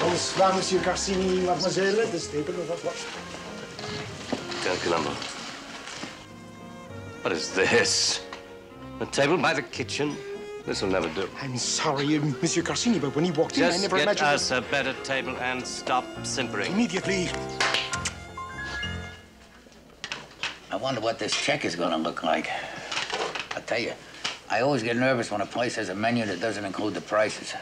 Bonsoir, Monsieur Carsini, mademoiselle. This table of what? Count Columbo. What is this? A table by the kitchen? This will never do. I'm sorry, uh, Monsieur Carsini, but when he walked in, I Just never get imagined... us a better table and stop simpering. Immediately. I wonder what this check is gonna look like. I tell you, I always get nervous when a place has a menu that doesn't include the prices.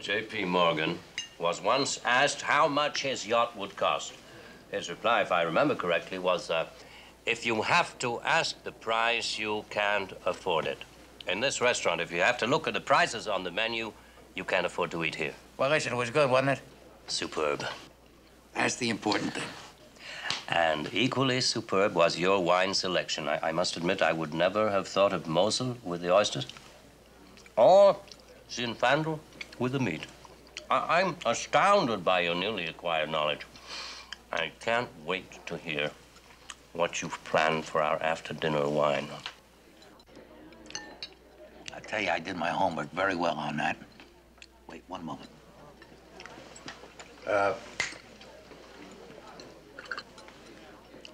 J.P. Morgan was once asked how much his yacht would cost. His reply, if I remember correctly, was, uh, if you have to ask the price, you can't afford it. In this restaurant, if you have to look at the prices on the menu, you can't afford to eat here. Well, listen, it was good, wasn't it? Superb. That's the important thing. And equally superb was your wine selection. I, I must admit, I would never have thought of Mosel with the oysters or Zinfandel with the meat. I, I'm astounded by your newly acquired knowledge. I can't wait to hear what you've planned for our after dinner wine. I tell you, I did my homework very well on that. Wait one moment. Uh,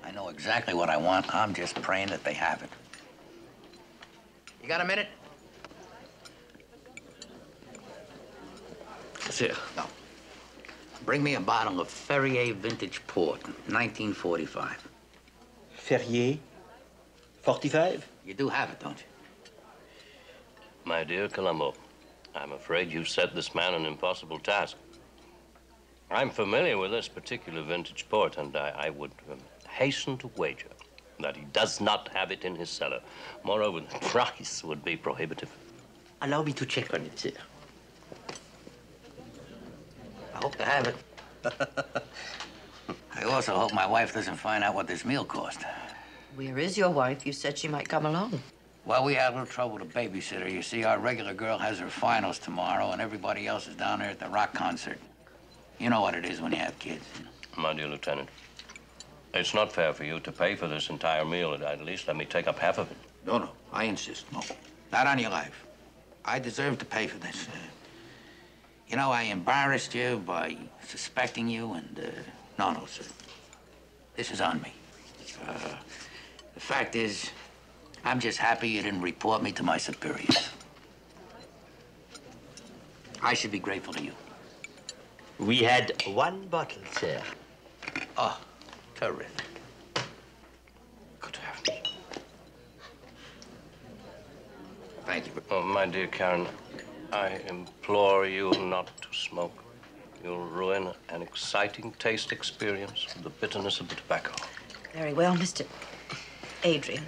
I know exactly what I want. I'm just praying that they have it. You got a minute? Sir. No. Bring me a bottle of Ferrier Vintage Port, 1945. Ferrier? 45? You do have it, don't you? My dear Columbo, I'm afraid you've set this man an impossible task. I'm familiar with this particular vintage port, and I, I would um, hasten to wager that he does not have it in his cellar. Moreover, the price would be prohibitive. Allow me to check on it, sir. I hope to have it. I also hope my wife doesn't find out what this meal cost. Where is your wife? You said she might come along. Well, we had a little trouble with the babysitter. You see, our regular girl has her finals tomorrow, and everybody else is down there at the rock concert. You know what it is when you have kids. My dear Lieutenant, it's not fair for you to pay for this entire meal. At least let me take up half of it. No, no, I insist. No, not on your life. I deserve to pay for this. Mm-hmm. You know, I embarrassed you by suspecting you, and uh, no, no, sir. This is on me. Uh, the fact is, I'm just happy you didn't report me to my superiors. I should be grateful to you. We had one bottle, sir. Oh, terrific. Good heavens. Thank you. Oh, my dear Karen, I implore you not to smoke. You'll ruin an exciting taste experience with the bitterness of the tobacco. Very well, Mr. Adrian.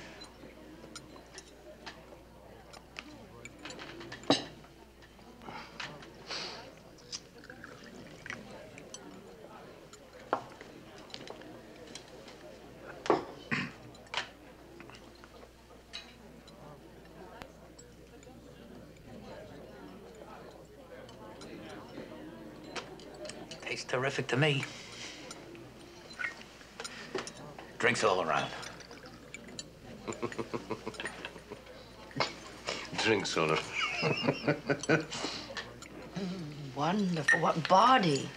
Terrific to me. Drinks all around. Drink soda. Wonderful. What body.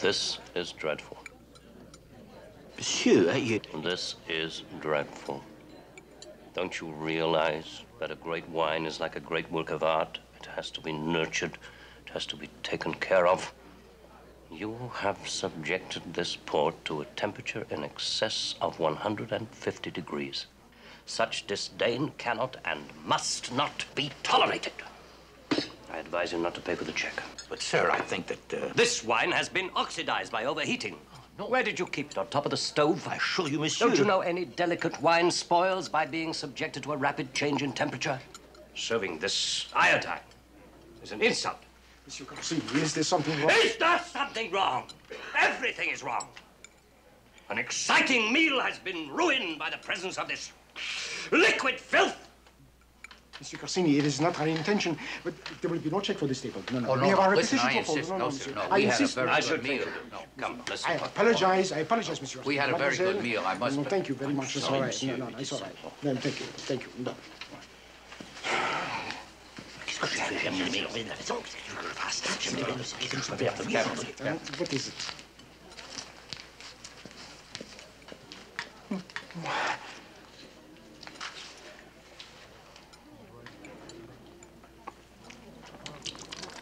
This is dreadful. Monsieur, you... This is dreadful. Don't you realize that a great wine is like a great work of art? It has to be nurtured, it has to be taken care of. You have subjected this port to a temperature in excess of 150 degrees. Such disdain cannot and must not be tolerated. I advise you not to pay for the check. But, sir, I think that. Uh... This wine has been oxidized by overheating. Where did you keep it? On top of the stove? I assure you, monsieur. Don't you know any delicate wine spoils by being subjected to a rapid change in temperature? Serving this iodine is an insult. Monsieur Carsini, is there something wrong? Is there something wrong? Everything is wrong. An exciting meal has been ruined by the presence of this liquid filth. Monsieur Carsini, it is not our intention, but there will be no check for this table. No, no. Oh, no, we have no. our Listen, I insist. No, No, no, sir, no. I We had a insist. very I good should meal. No, come, listen. I apologize. I apologize, Monsieur. We had a very good meal, I must No, thank you very much. It's all right. No, no, it's all right. No, thank you. Thank you. No. Uh, What is it?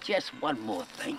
Just one more thing.